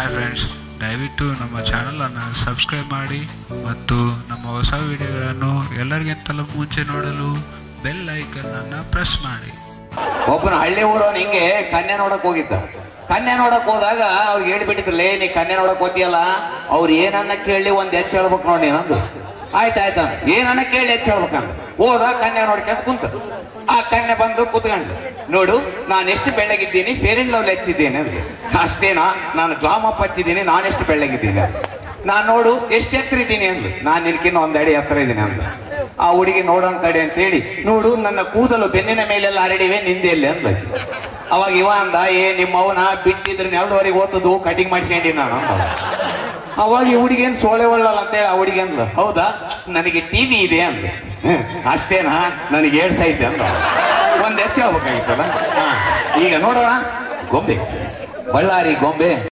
Hi friends ದಯವಿಟ್ಟು ನಮ್ಮ ಚಾನಲನ್ನು ಸಬ್ಸ್ಕ್ರೈಬ್ ಮಾಡಿ ಮತ್ತು ನಮ್ಮ ಹೊಸ ವಿಡಿಯೋಗಳನ್ನು ಎಲ್ಲರಿಗಿಂತಲೂ ಮುಂಚೆ ನೋಡಲು ಬೆಲ್ ಐಕನ್ ಅನ್ನು ಪ್ರೆಸ್ ಮಾಡಿ. ಒಬ್ಬನ ಹಳ್ಳಿ ಊರವನು ಹಿಂಗೆ ಕನ್ಯೆ ನೋಡಕ್ ಹೋಗಿದ್ದ. ಕನ್ಯೆ ನೋಡಕ್ ಹೋದಾಗ ಅವ್ರಿಗೆ ಹೇಳ್ಬಿಟ್ಟಿದ್ರಲ್ಲೇ ನೀ ಕನ್ಯೆ ನೋಡಕ್ ಹೋತಿಯಲ್ಲ ಅವ್ರು ಏನನ್ನ ಕೇಳಿ ಒಂದ್ ಹೆಚ್ಚು ಹೇಳ್ಬೇಕು ನೋಡಿ ಅಂದ್ರು ಆಯ್ತಾಯ್ತ ಏನನ್ನ ಕೇಳಿ ಹೆಚ್ಚು ಹೇಳ್ಬೇಕಂತ. ಹೋದ ಕನ್ಯಾ ನೋಡ್ಕೊಂತ ಕುಂತ ಆ ಕನ್ಯೆ ಬಂದು ಕೂತ್ಕೊಂಡ್ಲು. ನೋಡು, ನಾನು ಎಷ್ಟು ಬೆಳ್ಳಗಿದ್ದೀನಿ ಫೇರಿನ್ ಲವ್ ಹೆಚ್ಚಿದ್ದೇನೆ ಅಂದ್ರೆ ಅಷ್ಟೇನಾ, ನಾನು ಗ್ಲಾಮ್ ಅಪ್ ಹಚ್ಚಿದ್ದೀನಿ ನಾನೆಷ್ಟು ಬೆಳ್ಳಗಿದ್ದೀನಿ ನಾನು ನೋಡು, ಎಷ್ಟು ಎತ್ತರ ಇದ್ದೀನಿ ಅಂದ್ಲು. ನಾನು ನಿನ್ಕಿನ್ನ ಒಂದು ಅಡಿ ಎತ್ತರ ಇದ್ದೀನಿ ಅಂತ ಆ ಹುಡುಗಿ ನೋಡೋಣ ಅಂತ ಅಂತೇಳಿ, ನೋಡು, ನನ್ನ ಕೂದಲು ಬೆನ್ನಿನ ಮೇಲೆಲ್ಲ ಹರಡಿವೆ, ನಿಂದೆ ಎಲ್ಲಿ ಅಂದ ಅವಾಗ ಇವ ಅಂದ, ಏ ನಿಮ್ಮ ಅವನ ಬಿಟ್ಟಿದ್ರೆ ನೆಲದವರೆಗೆ ಓತದು ಕಟಿಂಗ್ ಮಾಡ್ಸ್ಕೊಂಡಿ ನಾನು ಅಂದ ಅವಾಗ ಈ ಹುಡುಗೇನ್ ಸೋಳೆ ಒಳ್ಳಲ್ಲ ಅಂತೇಳಿ ಆ ಹುಡುಗಿ ಅಂದ್ಲು. ಹೌದಾ? ನನಗೆ ಟಿವಿ ಇದೆ ಅಂದ್ "ಹ್ಮ್, ಅಷ್ಟೇನಾ? ನನಗೆ ಹೇಳ್ಸೈತೆ ಅಂದ ಒಂದ್ ಹೆಚ್ಚು ಹೋಗ್ಬೇಕಾಗಿತ್ತಲ್ಲ ಈಗ ನೋಡೋಣ. ಗೊಂಬೆ. ಬಳ್ಳಾರಿ ಗೊಂಬೆ.